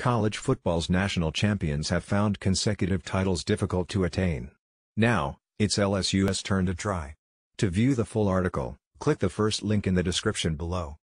College football's national champions have found consecutive titles difficult to attain. Now, it's LSU's turn to try. To view the full article, click the first link in the description below.